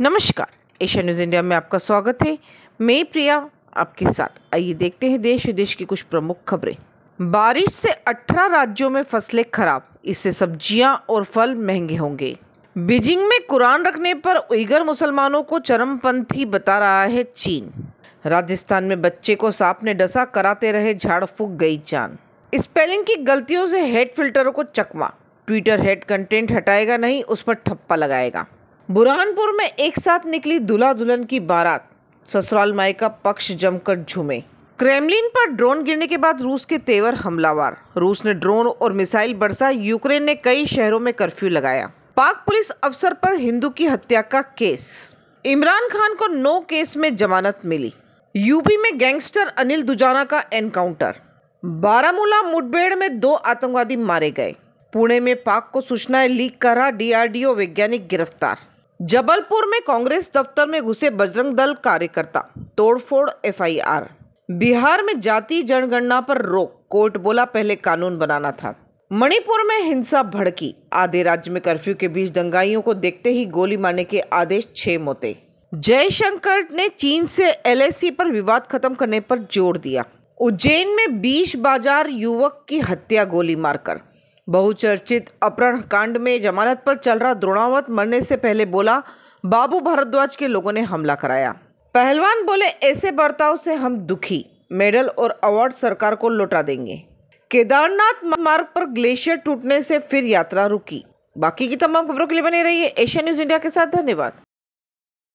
नमस्कार, Asia news India में आपका स्वागत है। मैं प्रिया आपके साथ। आइए देखते हैं देश विदेश की कुछ प्रमुख खबरें। बारिश से 18 राज्यों में फ़सलें खराब। इससे सब्ज़ियाँ और फल महँगे होंगे। बीजिंग में कुरान रखने पर उइगर मुसलमानों को चरमपंथी बता रहा है चीन। राजस्थान में बच्चे को सांप ने डसा, कराते रहे, झाड़ फूक गई जान। स्पेलिंग की गलतियों से हेड फिल्टरों को चकमा। ट्विटर हेड कंटेंट हटाएगा नहीं, उस पर ठप्पा लगाएगा। बुरहानपुर में एक साथ निकली दुल्हा दुल्हन की बारात। ससुराल माई का पक्ष जमकर झूमे। क्रेमलिन पर ड्रोन गिरने के बाद रूस के तेवर हमलावर। रूस ने ड्रोन और मिसाइल बरसा, यूक्रेन ने कई शहरों में कर्फ्यू लगाया। पाक पुलिस अफसर पर हिंदू की हत्या का केस। इमरान खान को नो केस में जमानत मिली। यूपी में गैंगस्टर अनिल दुजाना का एनकाउंटर। बारामूला मुठभेड़ में दो आतंकवादी मारे गए। पुणे में पाक को सूचनाएँ लीक करा डीआरडीओ वैज्ञानिक गिरफ़्तार। जबलपुर में कांग्रेस दफ्तर में घुसे बजरंग दल कार्यकर्ता, तोड़फोड़ एफआईआर। बिहार में जाति जनगणना पर रोक, कोर्ट बोला पहले कानून बनाना था। मणिपुर में हिंसा भड़की, आधे राज्य में कर्फ्यू के बीच दंगाइयों को देखते ही गोली मारने के आदेश, छह मोते। जयशंकर ने चीन से एलएसी पर विवाद खत्म करने पर ज़ोर दिया। उज्जैन में बीस बाज़ार युवक की हत्या, गोली मारकर। बहुचर्चित अपहरण कांड में जमानत पर चल रहा द्रोणावत मरने से पहले बोला, बाबू भारद्वाज के लोगों ने हमला कराया। पहलवान बोले, ऐसे बर्ताव से हम दुखी। मेडल और अवार्ड सरकार को लौटा देंगे। केदारनाथ मार्ग पर ग्लेशियर टूटने से फिर यात्रा रुकी। बाकी की तमाम खबरों के लिए बने रहिए एशिया न्यूज़ इंडिया के साथ। धन्यवाद।